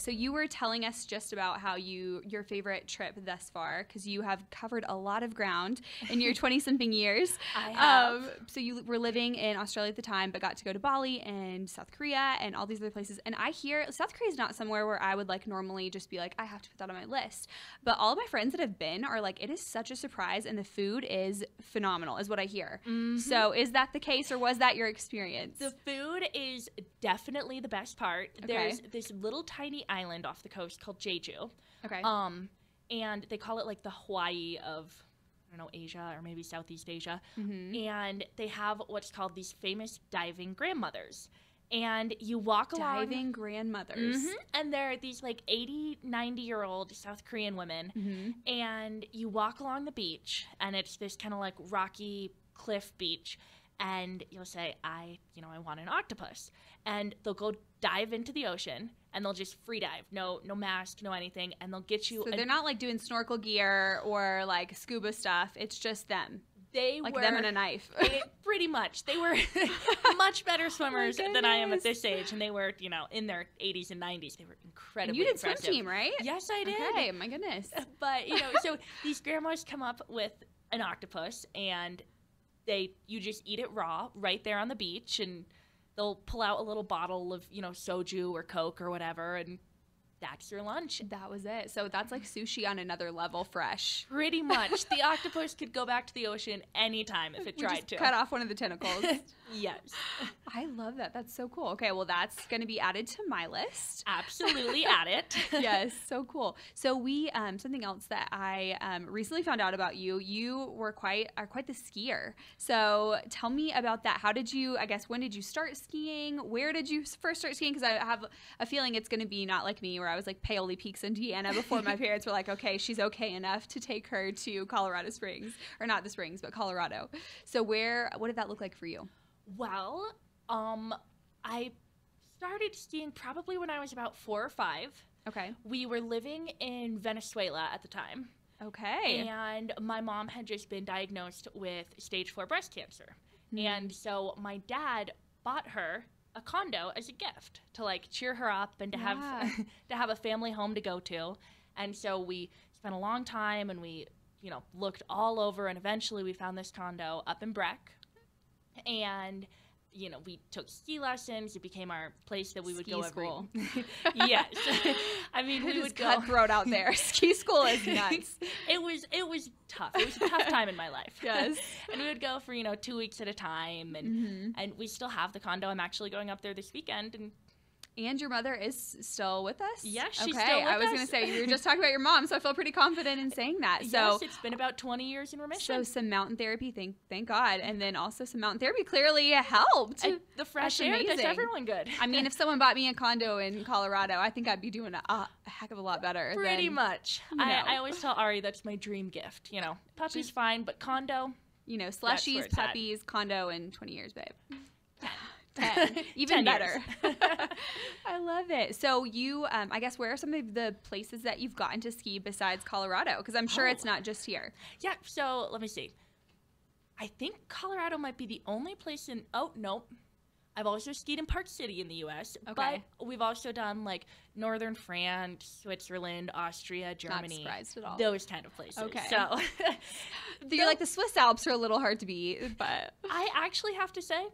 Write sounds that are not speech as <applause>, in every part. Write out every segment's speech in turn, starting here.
So you were telling us just about how you your favorite trip thus far because you have covered a lot of ground in your <laughs> 20 something years. I have. Um, so you were living in Australia at the time but got to go to Bali and South Korea and all these other places. And I hear South Korea is not somewhere where I would like normally just be like I have to put that on my list. But all of my friends that have been are like it is such a surprise and the food is phenomenal is what I hear. So is that the case or was that your experience? The food is definitely the best part. There's this little tiny island off the coast called Jeju. okay. Um, and they call it like the Hawaii of I don't know Asia or maybe Southeast Asia. Mm-hmm. And they have what's called these famous diving grandmothers. And you walk along Diving grandmothers. Mhm. and they're these like 80, 90 year old South Korean women Mm-hmm. and you walk along the beach and it's this kind of like rocky cliff beach and you'll say i you know i want an octopus and they'll go dive into the ocean and they'll just free dive no no mask no anything and they'll get you So they're not like doing snorkel gear or like scuba stuff. It's just them, they like were them and a knife. <laughs> pretty much they were <laughs> much better oh swimmers than i am at this age and they were you know in their 80s and 90s they were And you did swim team, right? yes i did Okay, my goodness. but you know so these grandmas come up with an octopus and they you just eat it raw right there on the beach and they'll pull out a little bottle of you know soju or coke or whatever and that's your lunch That was it. So that's like sushi on another level, fresh. pretty much the octopus could go back to the ocean anytime if it We tried to cut off one of the tentacles. <laughs> yes I love that. That's so cool. Okay, well that's going to be added to my list. absolutely <laughs> add it <laughs> yes, so cool. So we um, something else that I um, recently found out about you. You were quite are quite the skier. So tell me about that. How did you? I guess when did you start skiing? Where did you first start skiing? Because I have a feeling it's going to be not like me, where I was like Paoli Peaks, Indiana, before my <laughs> parents were like, okay, she's okay enough to take her to Colorado Springs, or not the Springs, but Colorado. So where? What did that look like for you? well um i started skiing probably when i was about four or five Okay. we were living in venezuela at the time Okay. and my mom had just been diagnosed with stage four breast cancer. And so my dad bought her a condo as a gift to like cheer her up and to Yeah. have <laughs> to have a family home to go to. And so we spent a long time and we, you know, looked all over and eventually we found this condo up in Breck. And you know, we took ski lessons. It became our place that we would Ski go school. every. <laughs> yes, I mean It we would go. cutthroat out there. <laughs> Ski school is nuts. <laughs> it was it was tough. It was a tough time in my life. Yes. and we would go for you know two weeks at a time, and hmm and we still have the condo. I'm actually going up there this weekend, and And your mother is still with us? Yes, she's okay. still with us. I was going to say, you were just talking about your mom, so I feel pretty confident in saying that. <laughs> So, yes, it's been about 20 years in remission. so some mountain therapy, thank, thank God. And then also some mountain therapy clearly helped. And the fresh That's air does everyone good. I mean, if someone bought me a condo in Colorado, I think I'd be doing a, a heck of a lot better. pretty than, much. you I, know. I always tell Ari that's my dream gift. You know, puppy's fine, but condo. You know, slushies, it's at. puppies, condo in 20 years, babe. <laughs> 10. Even 10 better. <laughs> <laughs> I love it. So you, um, I guess, where are some of the places that you've gotten to ski besides Colorado? Because I'm sure Oh. it's not just here. Yeah, so let me see. I think Colorado might be the only place in. Oh, nope. I've also skied in Park City in the US. Okay. But we've also done like northern France, Switzerland, Austria, Germany. Not surprised at all. Those kind of places. Okay. So You're like the Swiss Alps are a little hard to beat, but I actually have to say,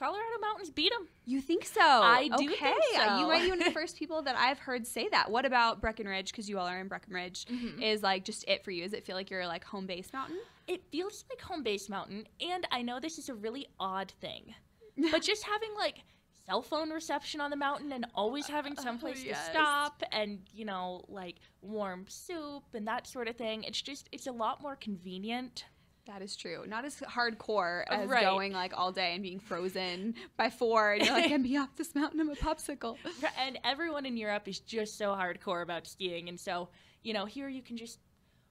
Colorado mountains beat them. you think so? I do okay. think so. You might be one of the first people that I've heard say that. What about Breckenridge? Because you all are in Breckenridge. Mm-hmm. Is like just it for you? Does it feel like you're like home base mountain? It feels like home base mountain, and I know this is a really odd thing, but just having like cell phone reception on the mountain and always having <laughs> someplace yes. to stop and you know like warm soup and that sort of thing it's just it's a lot more convenient That is true. Not as hardcore uh, as Right. going like all day and being frozen by four and you're like, get me off this mountain, I'm a popsicle. <laughs> and everyone in europe is just so hardcore about skiing and so you know here you can just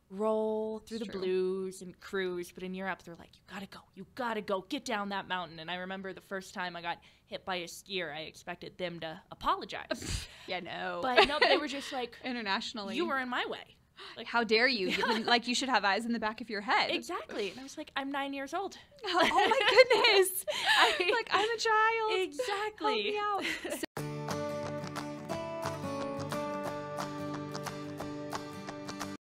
roll through It's the true. blues and cruise but in europe they're like you gotta go you gotta go get down that mountain and i remember the first time i got hit by a skier i expected them to apologize <laughs> Yeah, no. but no they were just <laughs> like internationally. you were in my way like, how dare you? You- like you should have eyes in the back of your head. exactly and i was like i'm nine years old <laughs> oh my <laughs> goodness. I- like I'm a child. exactly Help me out. <laughs>